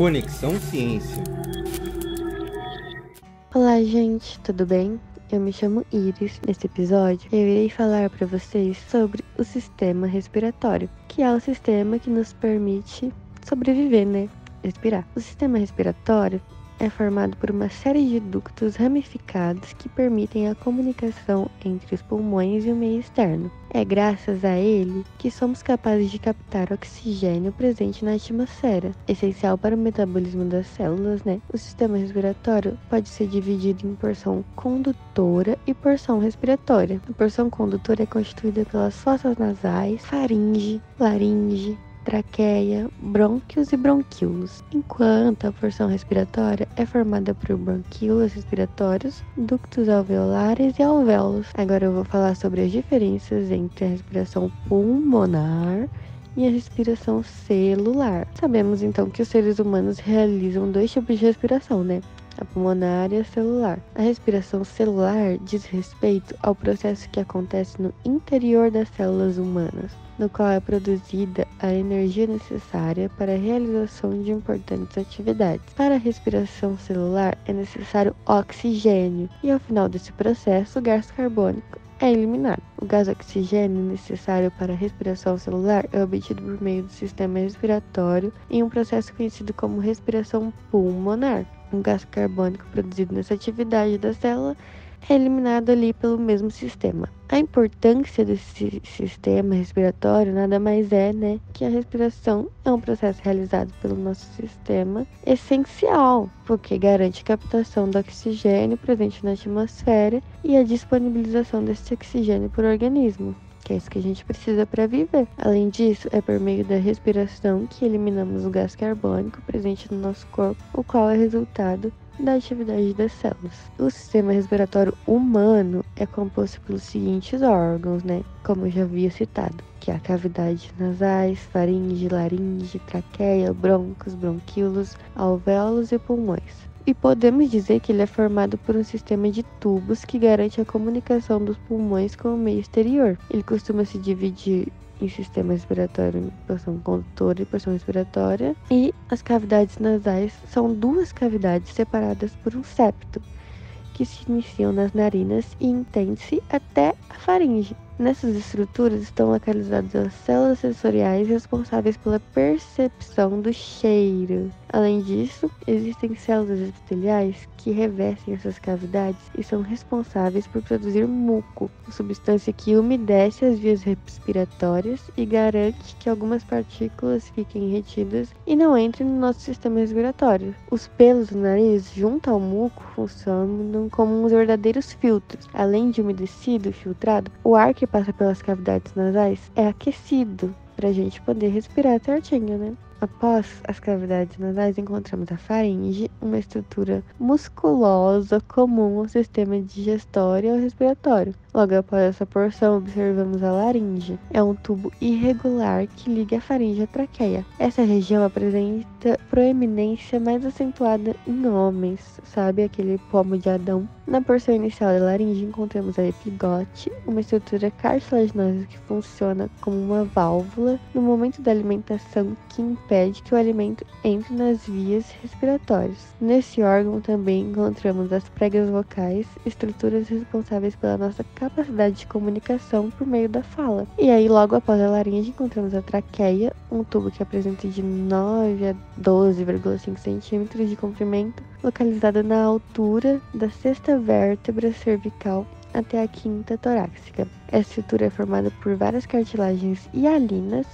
Conexão Ciência. Olá, gente, tudo bem? Eu me chamo Iris. Nesse episódio, eu irei falar para vocês sobre o sistema respiratório, que é o sistema que nos permite sobreviver, né? Respirar. O sistema respiratório é formado por uma série de ductos ramificados que permitem a comunicação entre os pulmões e o meio externo. É graças a ele que somos capazes de captar oxigênio presente na atmosfera, essencial para o metabolismo das células, né? O sistema respiratório pode ser dividido em porção condutora e porção respiratória. A porção condutora é constituída pelas fossas nasais, faringe, laringe, traqueia, brônquios e bronquíolos, enquanto a porção respiratória é formada por bronquíolos respiratórios, ductos alveolares e alvéolos. Agora eu vou falar sobre as diferenças entre a respiração pulmonar e a respiração celular. Sabemos então que os seres humanos realizam dois tipos de respiração, né? A pulmonar e a celular. A respiração celular diz respeito ao processo que acontece no interior das células humanas no qual é produzida a energia necessária para a realização de importantes atividades. Para a respiração celular é necessário oxigênio e ao final desse processo o gás carbônico é eliminado. O gás oxigênio necessário para a respiração celular é obtido por meio do sistema respiratório em um processo conhecido como respiração pulmonar. O gás carbônico produzido nessa atividade da célula é eliminado ali pelo mesmo sistema. A importância desse sistema respiratório nada mais é, né, que a respiração é um processo realizado pelo nosso sistema essencial, porque garante a captação do oxigênio presente na atmosfera e a disponibilização desse oxigênio para o organismo que é isso que a gente precisa para viver. Além disso, é por meio da respiração que eliminamos o gás carbônico presente no nosso corpo, o qual é resultado da atividade das células. O sistema respiratório humano é composto pelos seguintes órgãos, né? Como eu já havia citado, que é a cavidade nasais, faringe, laringe, traqueia, broncos, bronquíolos, alvéolos e pulmões. E podemos dizer que ele é formado por um sistema de tubos que garante a comunicação dos pulmões com o meio exterior. Ele costuma se dividir em sistema respiratório, porção condutora e porção respiratória. E as cavidades nasais são duas cavidades separadas por um septo, que se iniciam nas narinas e estende-se até a faringe. Nessas estruturas estão localizadas as células sensoriais responsáveis pela percepção do cheiro. Além disso, existem células epiteliais que revestem essas cavidades e são responsáveis por produzir muco, substância que umedece as vias respiratórias e garante que algumas partículas fiquem retidas e não entrem no nosso sistema respiratório. Os pelos do nariz, junto ao muco, funcionam como uns verdadeiros filtros. Além de umedecido e filtrado, o ar que passa pelas cavidades nasais é aquecido para a gente poder respirar certinho, né? Após as cavidades nasais, encontramos a faringe, uma estrutura musculosa comum ao sistema digestório e respiratório. Logo após essa porção, observamos a laringe. É um tubo irregular que liga a faringe à traqueia. Essa região apresenta proeminência mais acentuada em homens, sabe? Aquele pomo de Adão. Na porção inicial da laringe, encontramos a epigote, uma estrutura cartilaginosa que funciona como uma válvula no momento da alimentação que impede que o alimento entre nas vias respiratórias. Nesse órgão também encontramos as pregas vocais, estruturas responsáveis pela nossa capacidade de comunicação por meio da fala. E aí, logo após a laringe, encontramos a traqueia, um tubo que apresenta de 9 a 12,5 centímetros de comprimento, localizada na altura da sexta vértebra cervical até a quinta torácica. Essa estrutura é formada por várias cartilagens hialinas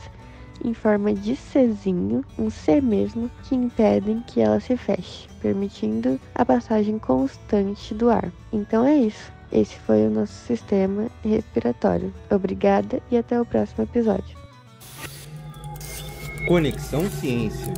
em forma de Czinho, um C mesmo, que impedem que ela se feche, permitindo a passagem constante do ar. Então é isso. Esse foi o nosso sistema respiratório. Obrigada e até o próximo episódio. Conexão Ciência.